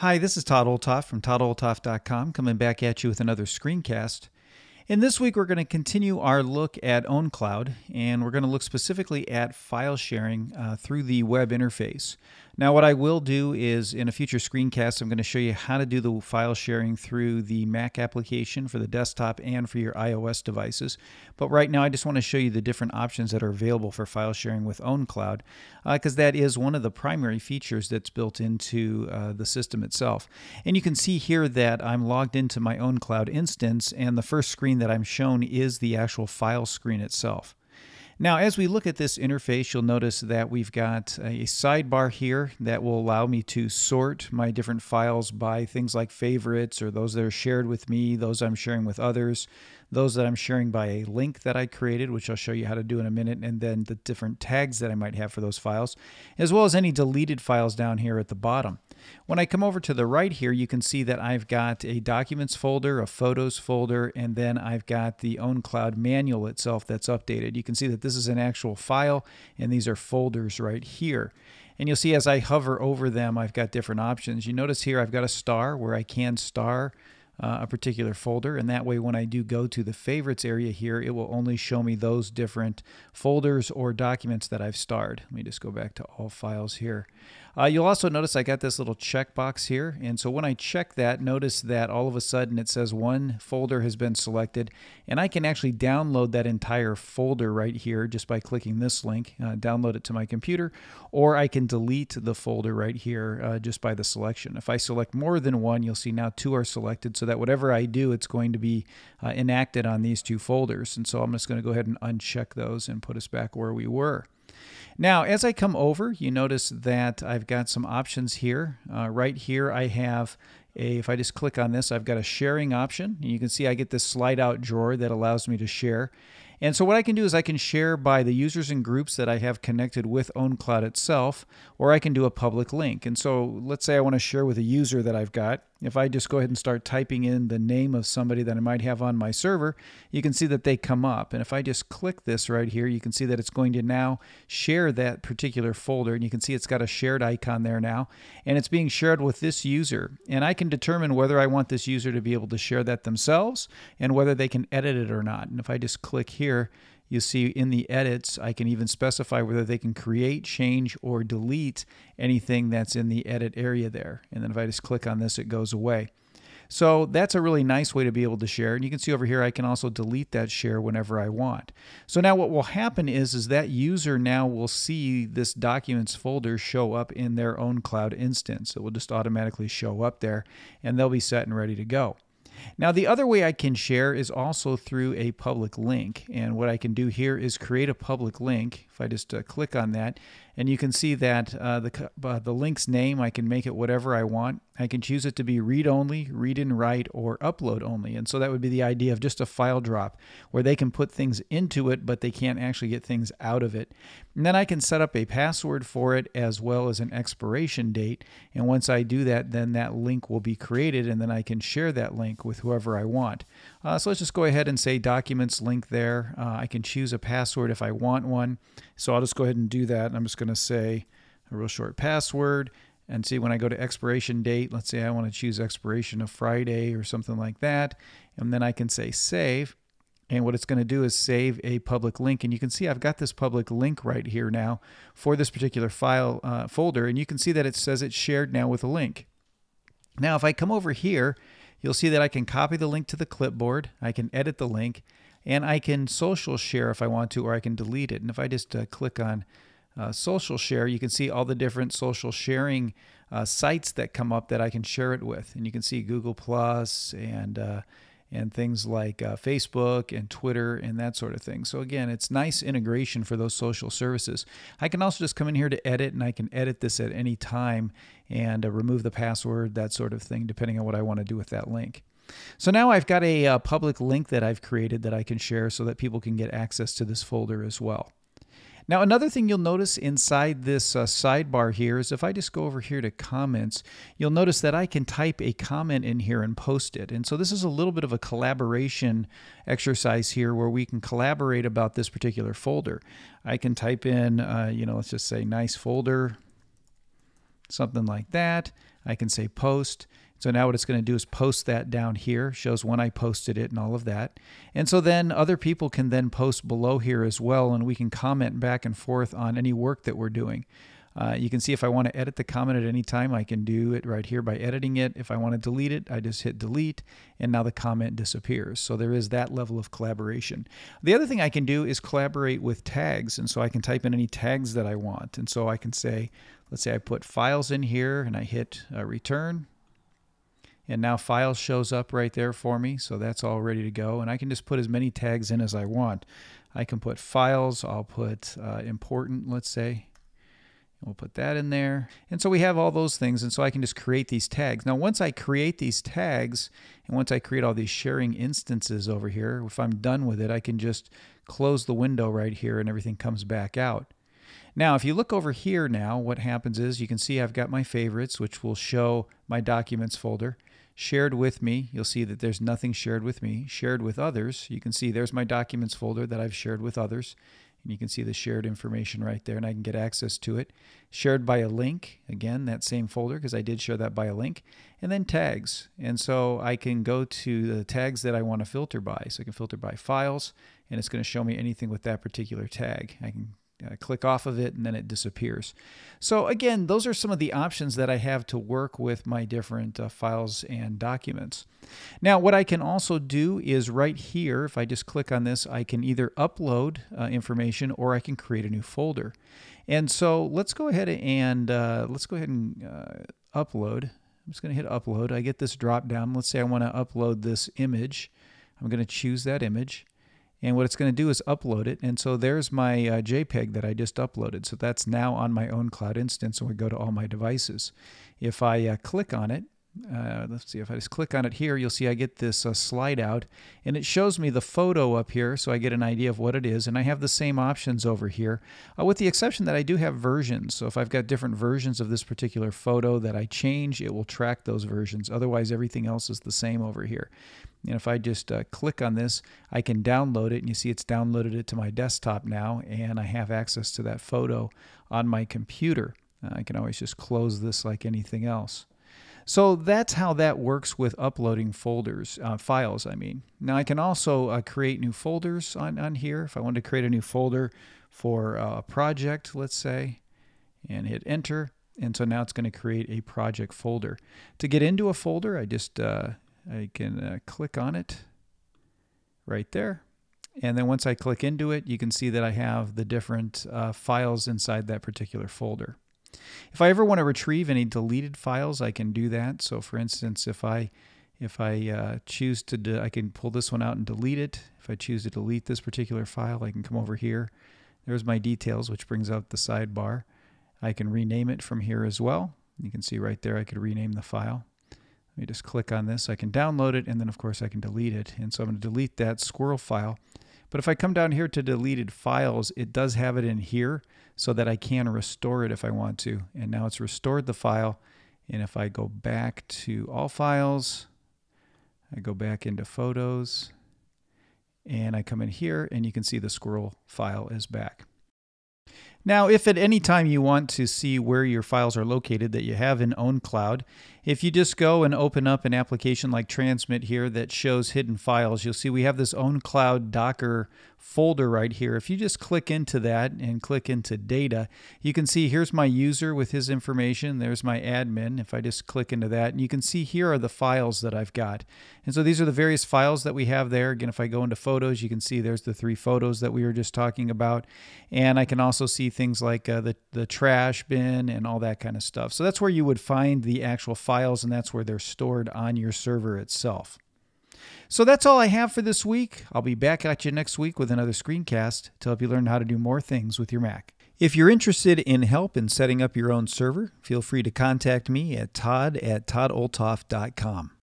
Hi, this is Todd Olthoff from toddolthoff.com coming back at you with another screencast. And this week we're going to continue our look at OwnCloud and we're going to look specifically at file sharing uh, through the web interface. Now, what I will do is in a future screencast, I'm going to show you how to do the file sharing through the Mac application for the desktop and for your iOS devices. But right now, I just want to show you the different options that are available for file sharing with OwnCloud, because uh, that is one of the primary features that's built into uh, the system itself. And you can see here that I'm logged into my OwnCloud instance, and the first screen that I'm shown is the actual file screen itself. Now, as we look at this interface, you'll notice that we've got a sidebar here that will allow me to sort my different files by things like favorites or those that are shared with me, those I'm sharing with others, those that I'm sharing by a link that I created, which I'll show you how to do in a minute, and then the different tags that I might have for those files, as well as any deleted files down here at the bottom. When I come over to the right here, you can see that I've got a documents folder, a photos folder, and then I've got the OwnCloud manual itself that's updated. You can see that this is an actual file, and these are folders right here. And you'll see as I hover over them, I've got different options. You notice here I've got a star where I can star uh, a particular folder and that way when I do go to the favorites area here it will only show me those different folders or documents that I've starred. Let me just go back to all files here. Uh, you'll also notice I got this little checkbox here and so when I check that notice that all of a sudden it says one folder has been selected and I can actually download that entire folder right here just by clicking this link uh, download it to my computer or I can delete the folder right here uh, just by the selection. If I select more than one you'll see now two are selected so that whatever I do, it's going to be uh, enacted on these two folders. And so I'm just going to go ahead and uncheck those and put us back where we were. Now, as I come over, you notice that I've got some options here. Uh, right here, I have a, if I just click on this, I've got a sharing option. And you can see I get this slide out drawer that allows me to share. And so what I can do is I can share by the users and groups that I have connected with OwnCloud itself, or I can do a public link. And so let's say I want to share with a user that I've got. If I just go ahead and start typing in the name of somebody that I might have on my server, you can see that they come up. And if I just click this right here, you can see that it's going to now share that particular folder. And you can see it's got a shared icon there now. And it's being shared with this user. And I can determine whether I want this user to be able to share that themselves and whether they can edit it or not. And if I just click here, you see in the edits, I can even specify whether they can create, change, or delete anything that's in the edit area there. And then if I just click on this, it goes away. So that's a really nice way to be able to share. And you can see over here, I can also delete that share whenever I want. So now what will happen is, is that user now will see this documents folder show up in their OwnCloud instance. It will just automatically show up there and they'll be set and ready to go. Now, the other way I can share is also through a public link. And what I can do here is create a public link. If I just uh, click on that, and you can see that uh, the, uh, the link's name, I can make it whatever I want. I can choose it to be read only, read and write, or upload only. And so that would be the idea of just a file drop where they can put things into it, but they can't actually get things out of it. And then I can set up a password for it as well as an expiration date. And once I do that, then that link will be created and then I can share that link with whoever I want. Uh, so let's just go ahead and say documents link there. Uh, I can choose a password if I want one. So I'll just go ahead and do that. I'm just going to say a real short password and see when I go to expiration date, let's say I want to choose expiration of Friday or something like that. And then I can say save. And what it's going to do is save a public link. And you can see I've got this public link right here now for this particular file uh, folder. And you can see that it says it's shared now with a link. Now, if I come over here you'll see that I can copy the link to the clipboard, I can edit the link, and I can social share if I want to, or I can delete it. And if I just uh, click on uh, social share, you can see all the different social sharing uh, sites that come up that I can share it with. And you can see Google Plus and uh, and things like uh, Facebook and Twitter and that sort of thing. So again, it's nice integration for those social services. I can also just come in here to edit and I can edit this at any time and uh, remove the password, that sort of thing, depending on what I want to do with that link. So now I've got a uh, public link that I've created that I can share so that people can get access to this folder as well. Now, another thing you'll notice inside this uh, sidebar here is if I just go over here to comments, you'll notice that I can type a comment in here and post it. And so this is a little bit of a collaboration exercise here where we can collaborate about this particular folder. I can type in, uh, you know, let's just say nice folder, something like that. I can say post. So now what it's going to do is post that down here, shows when I posted it and all of that. And so then other people can then post below here as well, and we can comment back and forth on any work that we're doing. Uh, you can see if I want to edit the comment at any time, I can do it right here by editing it. If I want to delete it, I just hit delete, and now the comment disappears. So there is that level of collaboration. The other thing I can do is collaborate with tags, and so I can type in any tags that I want. And so I can say, let's say I put files in here, and I hit uh, return, and now files shows up right there for me so that's all ready to go and I can just put as many tags in as I want I can put files I'll put uh, important let's say We'll put that in there. And so we have all those things. And so I can just create these tags. Now, once I create these tags and once I create all these sharing instances over here, if I'm done with it, I can just close the window right here and everything comes back out. Now, if you look over here now, what happens is you can see I've got my favorites, which will show my documents folder. Shared with me, you'll see that there's nothing shared with me. Shared with others, you can see there's my documents folder that I've shared with others. And you can see the shared information right there, and I can get access to it. Shared by a link, again, that same folder, because I did share that by a link. And then tags. And so I can go to the tags that I want to filter by. So I can filter by files, and it's going to show me anything with that particular tag. I can uh, click off of it and then it disappears. So again, those are some of the options that I have to work with my different uh, files and documents. Now what I can also do is right here, if I just click on this, I can either upload uh, information or I can create a new folder. And so let's go ahead and uh, let's go ahead and uh, upload. I'm just going to hit upload. I get this drop down. Let's say I want to upload this image. I'm going to choose that image. And what it's going to do is upload it. And so there's my uh, JPEG that I just uploaded. So that's now on my OwnCloud instance and we go to all my devices. If I uh, click on it, uh, let's see if I just click on it here, you'll see I get this uh, slide out and it shows me the photo up here so I get an idea of what it is. And I have the same options over here uh, with the exception that I do have versions. So if I've got different versions of this particular photo that I change, it will track those versions. Otherwise, everything else is the same over here. And if I just uh, click on this, I can download it and you see it's downloaded it to my desktop now and I have access to that photo on my computer. Uh, I can always just close this like anything else. So that's how that works with uploading folders, uh, files, I mean. Now I can also uh, create new folders on, on here. If I want to create a new folder for uh, a project, let's say, and hit enter. And so now it's going to create a project folder. To get into a folder, I just uh, I can uh, click on it right there. And then once I click into it, you can see that I have the different uh, files inside that particular folder. If I ever want to retrieve any deleted files, I can do that. So for instance, if I if I uh, choose to, I can pull this one out and delete it. If I choose to delete this particular file, I can come over here. There's my details, which brings up the sidebar. I can rename it from here as well. You can see right there, I could rename the file. Let me just click on this. I can download it, and then of course I can delete it. And so I'm going to delete that squirrel file. But if I come down here to deleted files, it does have it in here so that I can restore it if I want to. And now it's restored the file. And if I go back to all files, I go back into photos, and I come in here, and you can see the squirrel file is back. Now, if at any time you want to see where your files are located that you have in OwnCloud, if you just go and open up an application like Transmit here that shows hidden files, you'll see we have this OwnCloud Docker folder right here. If you just click into that and click into data, you can see here's my user with his information. There's my admin. If I just click into that, and you can see here are the files that I've got. And so these are the various files that we have there. Again, if I go into photos, you can see there's the three photos that we were just talking about. And I can also see things like uh, the, the trash bin and all that kind of stuff. So that's where you would find the actual files and that's where they're stored on your server itself. So that's all I have for this week. I'll be back at you next week with another screencast to help you learn how to do more things with your Mac. If you're interested in help in setting up your own server, feel free to contact me at todd at toddolthoff.com.